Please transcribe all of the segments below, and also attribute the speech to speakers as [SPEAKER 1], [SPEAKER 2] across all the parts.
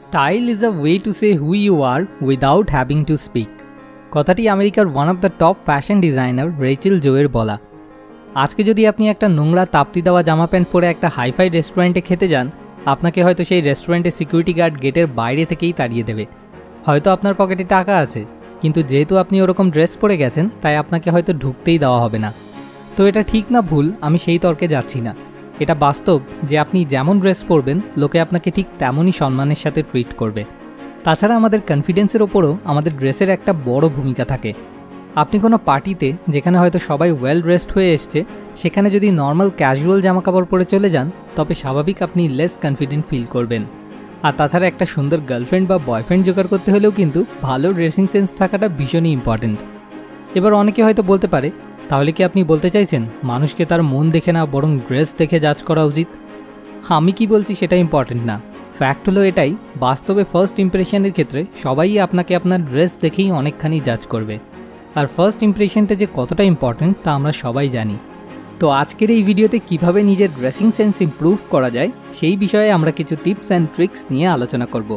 [SPEAKER 1] Style is a way to say who you are without having to speak কথাটি আমেরিকার one of the top fashion designer Rachel জোয়ের বলা। আজকে যদি আপনি একটা নোংরা তাপ্তি দেওয়া জামা প্যান্ট পরে একটা হাইফাই রেস্টুরেন্টে খেতে যান, আপনাকে হয়তো সেই রেস্টুরেন্টের সিকিউরিটি গার্ড গেটের বাইরে থেকেই তাড়িয়ে দেবে। হয়তো আপনার পকেটে টাকা আছে, কিন্তু যেহেতু আপনি ওরকম ড্রেস পরে গেছেন, তাই আপনাকে হয়তো ঢুকতেই দেওয়া হবে না। তো এটা ঠিক না ভুল, আমি সেই তর্কে যাচ্ছি না। এটা বাস্তব যে আপনি যেমন ড্রেস পরবেন, লোকে আপনাকে ঠিক তেমনই সম্মানের সাথে ট্রিট করবে। তাছাড়া আমাদের কনফিডেন্সের ওপরও আমাদের ড্রেসের একটা বড় ভূমিকা থাকে। আপনি কোনো পার্টিতে, যেখানে হয়তো সবাই ওয়েল ড্রেসড হয়ে এসছে, সেখানে যদি নর্মাল ক্যাজুয়াল জামাকাপড় পরে চলে যান, তবে স্বাভাবিক আপনি লেস কনফিডেন্ট ফিল করবেন। আর তাছাড়া একটা সুন্দর গার্লফ্রেন্ড বা বয়ফ্রেন্ড জোগাড় করতে হলেও কিন্তু ভালো ড্রেসিং সেন্স থাকাটা ভীষণই ইম্পর্ট্যান্ট এবার অনেকে হয়তো বলতে পারে তাহলে কি আপনি বলতে চাইছেন মানুষকে তার মন দেখে না বরং ড্রেস দেখে জাজ করা উচিত? আমি কি বলছি সেটা ইম্পর্টেন্ট না। ফ্যাক্ট হলো এটাই, বাস্তবে ফার্স্ট ইমপ্রেশনের ক্ষেত্রে সবাই আপনাকে আপনার ড্রেস দেখেই অনেকখানি জাজ করবে। আর ফার্স্ট ইমপ্রেশনটা যে কতটা ইম্পর্ট্যান্ট তা আমরা সবাই জানি। তো আজকের এই ভিডিওতে কীভাবে নিজের ড্রেসিং সেন্স ইমপ্রুভ করা যায়, সেই বিষয়ে আমরা কিছু টিপস অ্যান্ড ট্রিক্স নিয়ে আলোচনা করব।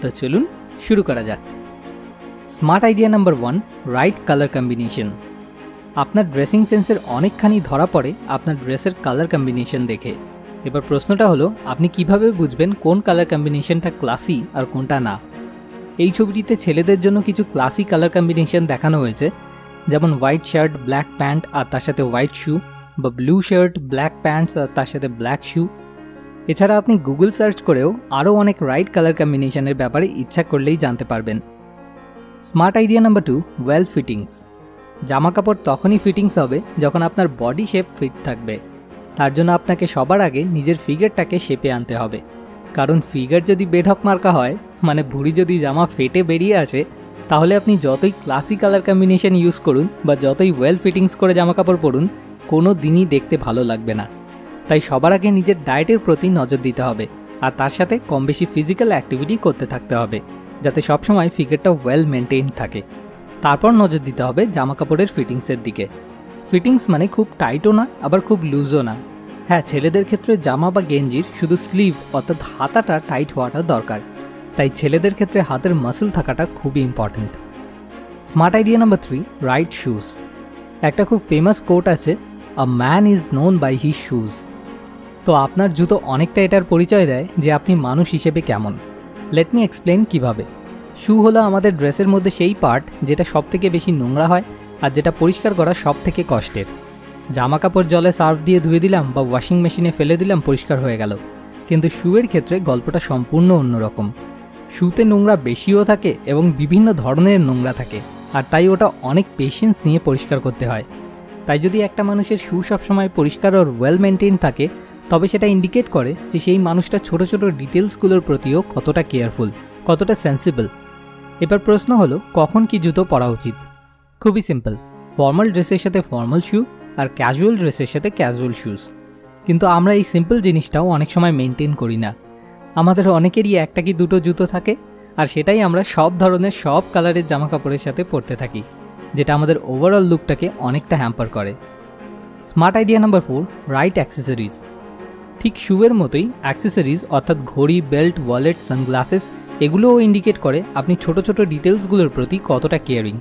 [SPEAKER 1] তো চলুন শুরু করা যাক। Smart idea number one right colour combination আপনার ড্রেসিং সেন্সের অনেকখানি ধরা পড়ে আপনার ড্রেসের কালার কম্বিনেশন দেখে। এবার প্রশ্নটা হলো, আপনি কীভাবে বুঝবেন কোন কালার কম্বিনেশনটা ক্লাসি আর কোনটা না? এই ছবিটিতে ছেলেদের জন্য কিছু ক্লাসি কালার কম্বিনেশন দেখানো হয়েছে, যেমন হোয়াইট শার্ট, ব্ল্যাক প্যান্ট আর তার সাথে হোয়াইট শু বা ব্লু শার্ট, ব্ল্যাক প্যান্টস আর তার সাথে ব্ল্যাক শু এছাড়া আপনি গুগল সার্চ করেও আরও অনেক রাইট কালার কম্বিনেশনের ব্যাপারে ইচ্ছা করলেই জানতে পারবেন। Smart idea number two, well fittings. জামা কাপড় তখনই ফিটিংস হবে যখন আপনার বডি শেপ ফিট থাকবে। তার জন্য আপনাকে সবার আগে নিজের ফিগারটাকে শেপে আনতে হবে। কারণ ফিগার যদি বেঢক মার্কা হয় মানে ভুড়ি যদি জামা ফেটে বেরিয়ে আসে, তাহলে আপনি যতই ক্লাসি কালার কম্বিনেশন ইউজ করুন বা যতই ওয়েল ফিটিংস করে জামা কাপড় পরুন, কোনো দিনই দেখতে ভালো লাগবে না। তাই সবার আগে নিজের ডায়েটের প্রতি নজর দিতে হবে আর তার সাথে কম বেশি ফিজিক্যাল অ্যাক্টিভিটি করতে থাকতে হবে, যাতে সবসময় ফিগারটা ওয়েল মেনটেন থাকে। তারপর নজর দিতে হবে জামা কাপড়ের ফিটিংসের দিকে। ফিটিংস মানে খুব টাইটও না, আবার খুব লুজও না। হ্যাঁ ছেলেদের ক্ষেত্রে জামা বা গেঞ্জির শুধু স্লিভ অর্থাৎ হাতাটা টাইট হওয়াটা দরকার। তাই ছেলেদের ক্ষেত্রে হাতের মাসেল থাকাটা খুবই important smart idea number three right shoes একটা খুব ফেমাস কোট আছে a man is known by he shoes তো আপনার জুতো অনেকটা এটার পরিচয় দেয় যে আপনি মানুষ হিসেবে কেমন। লেট মি এক্সপ্লেন কীভাবে। শু হলো আমাদের ড্রেসের মধ্যে সেই পার্ট যেটা সব থেকে বেশি নোংরা হয় আর যেটা পরিষ্কার করা সব থেকে কষ্টের। জামা কাপড় জলে সার্ফ দিয়ে ধুয়ে দিলাম বা ওয়াশিং মেশিনে ফেলে দিলাম পরিষ্কার হয়ে গেল। কিন্তু শুয়ের ক্ষেত্রে গল্পটা সম্পূর্ণ অন্যরকম। শুতে নোংরা বেশিও থাকে এবং বিভিন্ন ধরনের নোংরা থাকে আর তাই ওটা অনেক পেশেন্স নিয়ে পরিষ্কার করতে হয়। তাই যদি একটা মানুষের শু সবসময় পরিষ্কার ওর ওয়েল মেনটেন থাকে, তবে সেটা ইন্ডিকেট করে যে সেই মানুষটা ছোট ছোট ডিটেলসগুলোর প্রতিও কতটা কেয়ারফুল কতটা সেন্সিবল এবার প্রশ্ন হলো, কখন কি জুতো পরা উচিত? খুবই সিম্পল ফর্মাল ড্রেসের সাথে ফর্মাল শু আর ক্যাজুয়াল ড্রেসের সাথে ক্যাজুয়াল শুজ কিন্তু আমরা এই সিম্পল জিনিসটাও অনেক সময় মেনটেন করি না। আমাদের অনেকেরই একটা কি দুটো জুতো থাকে আর সেটাই আমরা সব ধরনের, সব কালারের জামা কাপড়ের সাথে পরতে থাকি, যেটা আমাদের ওভারঅল লুকটাকে অনেকটা হ্যাম্পার করে। Smart idea number four right accessories ঠিক শুয়ের মতোই অ্যাক্সেসরিজ অর্থাৎ ঘড়ি বেল্ট ওয়ালেট সানগ্লাসেস এগুলোও ইন্ডিকেট করে আপনি ছোট ছোট ডিটেলসগুলোর প্রতি কতটা কেয়ারিং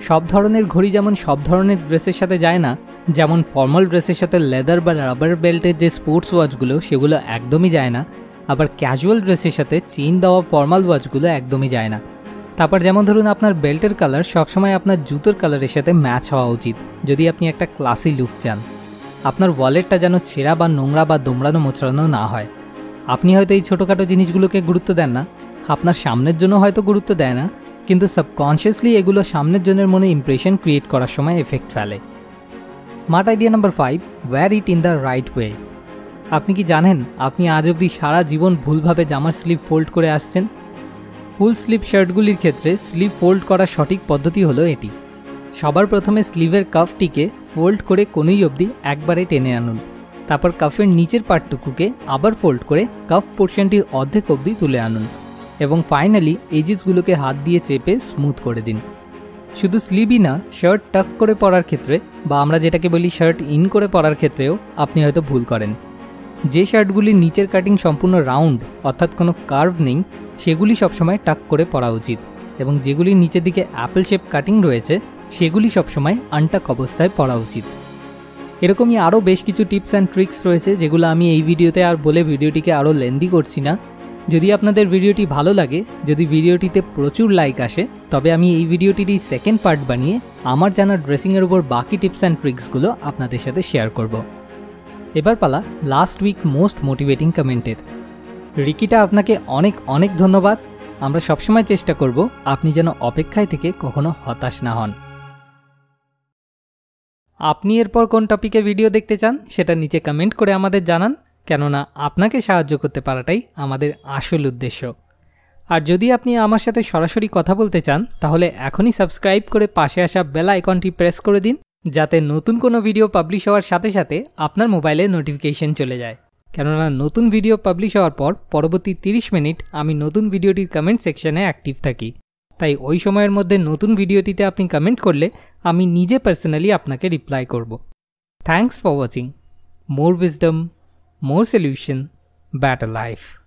[SPEAKER 1] সব ধরনের ঘড়ি যেমন সব ধরনের ড্রেসের সাথে যায় না, যেমন ফর্মাল ড্রেসের সাথে লেদার বা রাবার বেল্টের যে স্পোর্টস ওয়াচগুলো সেগুলো একদমই যায় না। আবার ক্যাজুয়াল ড্রেসের সাথে চেইন দেওয়া ফর্মাল ওয়াচগুলো একদমই যায় না। তারপর যেমন ধরুন আপনার বেল্টের কালার সবসময় আপনার জুতোর কালারের সাথে ম্যাচ হওয়া উচিত, যদি আপনি একটা ক্লাসি লুক চান। আপনার ওয়ালেটটা যেন ছেঁড়া বা নোংরা বা দোমড়ানো মোচড়ানো না হয়। আপনি হয়তো এই ছোটোখাটো জিনিসগুলোকে গুরুত্ব দেন না। আপনার সামনের জন্য হয়তো গুরুত্ব দেয় না, কিন্তু সাবকনশিয়াসলি এগুলো সামনের জনের মনে ইমপ্রেশন ক্রিয়েট করার সময় এফেক্ট ফেলে। Smart idea number five wear it in the right way আপনি কি জানেন, আপনি আজ অবধি সারা জীবন ভুলভাবে জামার স্লিপ ফোল্ড করে আসছেন? ফুল স্লিপ শার্টগুলির ক্ষেত্রে স্লিপ ফোল্ড করার সঠিক পদ্ধতি হলো এটি। সবার প্রথমে স্লিভের কাফটিকে ফোল্ড করে কোনোই অবধি একবারে টেনে আনুন। তারপর কাফের নিচের পার্টটুকুকে আবার ফোল্ড করে কাফ পোর্শনটির অর্ধেক অবধি তুলে আনুন। এবং ফাইনালি এজিসগুলোকে হাত দিয়ে চেপে স্মুথ করে দিন। শুধু স্লিভই না শার্ট টাক করে পরার ক্ষেত্রে বা আমরা যেটাকে বলি শার্ট ইন করে পরার ক্ষেত্রেও আপনি হয়তো ভুল করেন। যে শার্টগুলির নিচের কাটিং সম্পূর্ণ রাউন্ড অর্থাৎ কোনো কার্ভ নেই, সেগুলি সবসময় টাক করে পরা উচিত এবং যেগুলির নিচের দিকে অ্যাপেল শেপ কাটিং রয়েছে, সেগুলি সবসময় আনটাক অবস্থায় পরা উচিত। এরকমই আরও বেশ কিছু টিপস অ্যান্ড ট্রিক্স রয়েছে যেগুলো আমি এই ভিডিওতে আর বলে ভিডিওটিকে আরও লেন্দি করছি না। যদি আপনাদের ভিডিওটি ভালো লাগে, যদি ভিডিওটিতে প্রচুর লাইক আসে, তবে আমি এই ভিডিওটিরই সেকেন্ড পার্ট বানিয়ে আমার জানা ড্রেসিংয়ের উপর বাকি টিপস অ্যান্ড ট্রিক্সগুলো আপনাদের সাথে শেয়ার করব। এবার পালা লাস্ট উইক মোস্ট মোটিভেটিং কমেন্টের রিকিটা আপনাকে অনেক অনেক ধন্যবাদ। আমরা সবসময় চেষ্টা করব আপনি যেন অপেক্ষায় থেকে কখনো হতাশ না হন। আপনি এরপর কোন টপিকে ভিডিও দেখতে চান, সেটা নিচে কমেন্ট করে আমাদের জানান। কেননা আপনাকে সাহায্য করতে পারাটাই আমাদের আসল উদ্দেশ্য। আর যদি আপনি আমার সাথে সরাসরি কথা বলতে চান, তাহলে এখনই সাবস্ক্রাইব করে পাশে আসা বেল আইকনটি প্রেস করে দিন, যাতে নতুন কোনো ভিডিও পাবলিশ হওয়ার সাথে সাথে আপনার মোবাইলে নোটিফিকেশন চলে যায়। কেননা নতুন ভিডিও পাবলিশ হওয়ার পর পরবর্তী 30 মিনিট আমি নতুন ভিডিওটির কমেন্ট সেকশনে অ্যাক্টিভ থাকি। তাই ওই সময়ের মধ্যে নতুন ভিডিওটিতে আপনি কমেন্ট করলে আমি নিজে পার্সোনালি আপনাকে রিপ্লাই করব। Thanks for watching more wisdom more solution, better life.